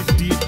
It